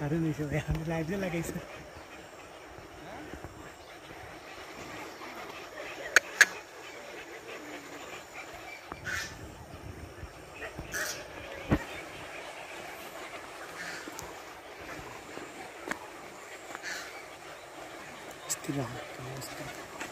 टाढो रहेछ भाइ हामीले लाइट नै लगाइछ Estilo, estilo.